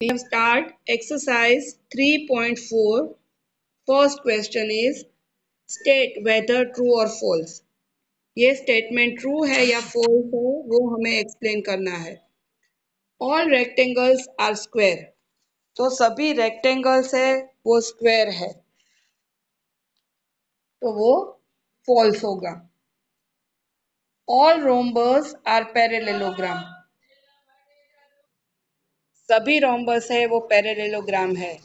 We have start exercise 3.4. First question is, state whether true or false. ये statement true है या false है, वो हमें एक्सप्लेन करना है। ऑल रेक्टेंगल्स आर स्क्वायर तो सभी रेक्टेंगल्स है, वो स्क्वायर है। तो वो फॉल्स होगा। ऑल रोम्बस आर पैरेलेलोग्राम सभी रोम्बस है, वो पैरेलेलोग्राम है।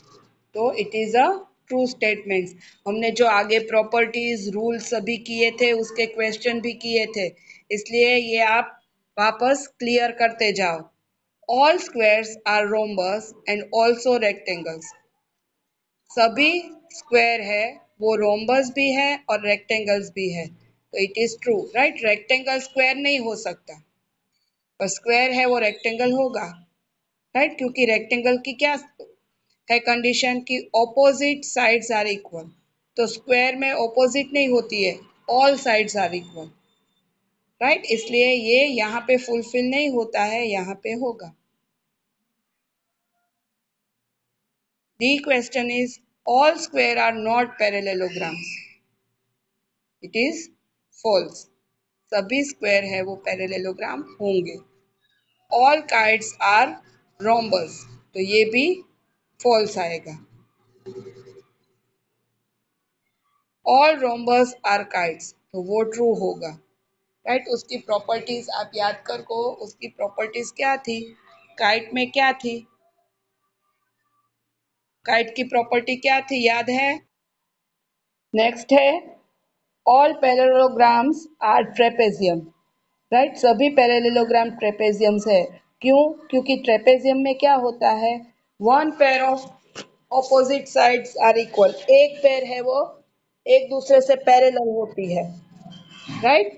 तो it is a true statement हमने जो आगे प्रॉपर्टीज़ रूल सभी किए थे, उसके क्वेश्चन भी किए थे। इसलिए ये आप वापस क्लियर करते जाओ। All squares are rhombus and also rectangles सभी स्क्वायर है, वो रोम्बस भी है और रेक्टेंगल्स भी है। तो it is true right rectangle square नहीं हो सकता। पर स्क्वायर है, वो रेक्टेंगल होगा। राइट क्योंकि रेक्टेंगल की क्या है कंडीशन कि ऑपोजिट साइड्स आर इक्वल तो स्क्वायर में ऑपोजिट नहीं होती है all sides are equal right इसलिए ये यहाँ पे फुलफिल नहीं होता है, यहाँ पे होगा. The question is all square are not parallelograms it is false सभी स्क्वायर है वो पैरेलेलोग्राम होंगे. ऑल काइट्स आर रोम्बस तो ये भी फॉल्स आएगा। ऑल रोम्बस आर काइट्स तो वो ट्रू होगा। Right right? उसकी प्रॉपर्टीज़ आप याद कर को, उसकी प्रॉपर्टीज़ क्या थी? काइट में क्या थी? काइट की प्रॉपर्टी क्या थी? याद है? नेक्स्ट है। All parallelograms are trapezium right सभी पैरेललोग्राम ट्रेपेजियम्स है। क्यों? क्योंकि ट्रेपेजियम में क्या होता है? One pair of opposite sides are equal एक पेयर है वो, एक दूसरे से पैरेलल होती है। Right right?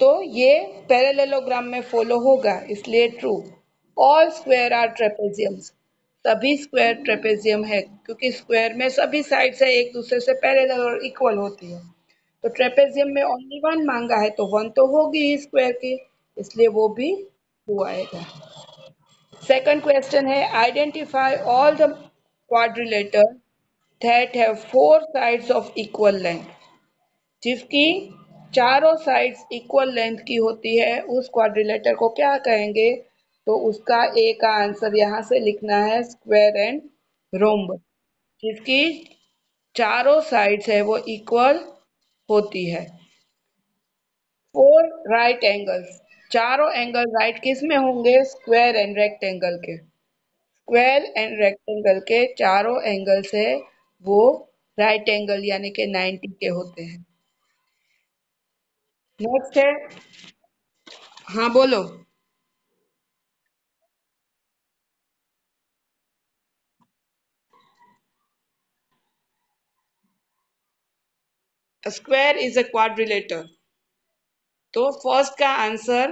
तो ये पैरेललोग्राम में फॉलो होगा, इसलिए true all square are trapeziums सभी स्क्वायर ट्रेपेजियम है, क्योंकि स्क्वायर में सभी साइड है, एक दूसरे से पैरेलल और इक्वल होती है। तो ट्रेपेजियम में ओनली वन मांगा है तो वन तो होगी ही स्क्वायर की, इसलिए वो भी टू आएगा सेकंड क्वेश्चन है identify all the quadrilateral that have four sides of equal length जिसकी चारों साइड्स इक्वल लेंथ की होती है, उस क्वाड्रिलेटर को क्या कहेंगे? तो उसका ए का आंसर यहाँ से लिखना है स्क्वायर एंड रोम्ब जिसकी चारों साइड्स है, वो इक्वल होती है। फोर राइट एंगल्स चारों एंगल राइट किसमें होंगे? स्क्वायर एंड रेक्टेंगल के। स्क्वायर एंड रेक्टेंगल के चारों एंगल से वो राइट एंगल यानी कि 90 के होते हैं। नेक्स्ट है। हाँ बोलो। स्क्वायर इज़ अ क्वाड्रिलेटर तो फ़र्स्ट का आंसर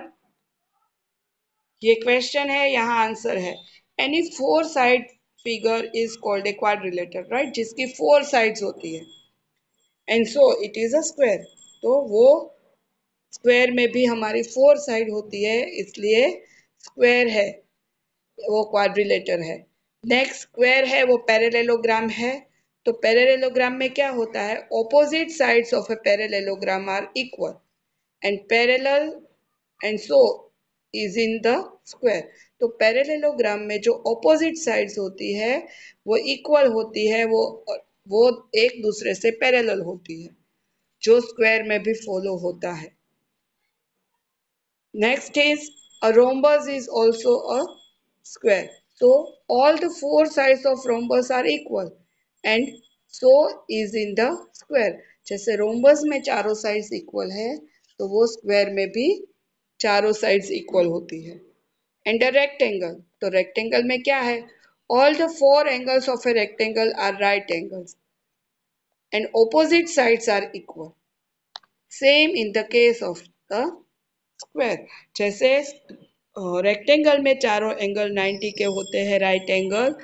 ये क्वेश्चन है, यहाँ आंसर है। Any four side figure is called a quadrilateral right जिसकी फोर साइड्स होती है। And so it is a square तो वो स्क्वायर में भी हमारी फोर साइड होती है, इसलिए स्क्वायर है, वो क्वाड्रिलेटर है। नेक्स्ट स्क्वायर है, वो पैरेलेलोग्राम है। तो पैरेलेलोग्राम में क्या होता है? Opposite sides of a parallelogram are equal and parallel and so is in the square तो पैरेलेलोग्राम में जो ऑपोजिट साइड्स होती है वो इक्वल होती है वो वो एक दूसरे से पैरेलल होती है जो स्क्वायर में भी फॉलो होता है Next is a rhombus is also a square. So all the four sides of rhombus are equal and so is in the square. जैसे rhombus में चारों sides equal है तो वो स्क्वायर में भी चारों साइड्स इक्वल होती है। एंड रेक्टेंगल तो रेक्टेंगल में क्या है? All the four angles of a rectangle are right angles and opposite sides are equal same in the case of the square जैसे रेक्टेंगल में चारों एंगल 90 के होते हैं राइट एंगल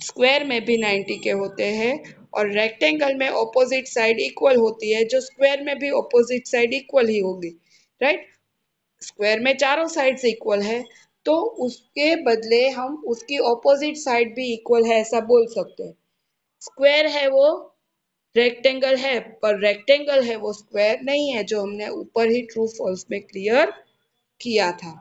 स्क्वायर में भी 90 के होते हैं। और रेक्टेंगल में ऑपोजिट साइड इक्वल होती है, जो स्क्वायर में भी ऑपोजिट साइड इक्वल ही होगी राइट स्क्वायर में चारों साइड से इक्वल है तो उसके बदले हम उसकी ऑपोजिट साइड भी इक्वल है, ऐसा बोल सकते हैं। स्क्वायर है वो रेक्टेंगल है, पर रेक्टेंगल है वो स्क्वायर नहीं है, जो हमने ऊपर ही ट्रू फॉल्स में क्लियर किया था।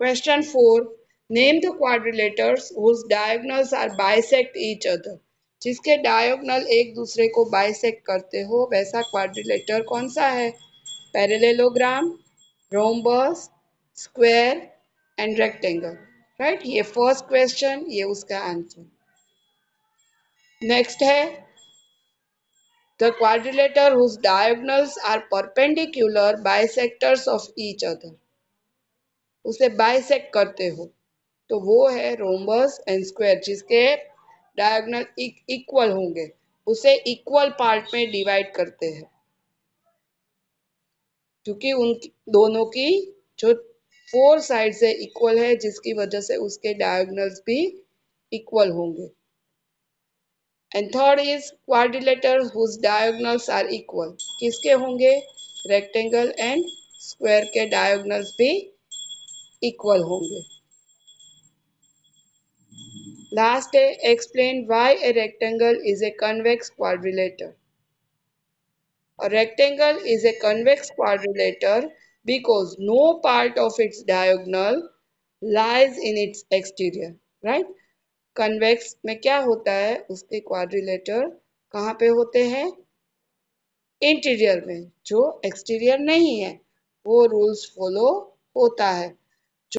Question four name the quadrilaterals whose diagonals are bisect each other जिसके डायोगनल एक दूसरे को बाइसेक्ट करते हो, वैसा क्वाड्रिलेटर कौन सा है? Parallelogram rhombus square and rectangle right ये फ़र्स्ट क्वेश्चन ये उसका आंसर नेक्स्ट है the quadrilateral whose diagonals are perpendicular bisectors of each other उसे बाइसेक्ट करते हो। तो वो है रोमबस एंड स्क्वायर, जिसके डायगोनल इक्वल होंगे। उसे इक्वल पार्ट में डिवाइड करते हैं। क्योंकि उन दोनों की जो फोर साइड से इक्वल है, जिसकी वजह से उसके डायगोनल्स भी इक्वल होंगे। And third is quadrilateral whose diagonals are equal किसके होंगे? रेक्टेंगल एंड स्क्वायर के डायगोनल्स भी इक्वल होंगे। है explain why a rectangle is a convex quadrilateral A rectangle is a convex quadrilateral because no part of its diagonal lies in its exterior. Right? Convex में क्या होता है उसके quadrilateral कहाँ पे होते हैं इंटीरियर में जो एक्सटीरियर नहीं है वो रूल्स फॉलो होता है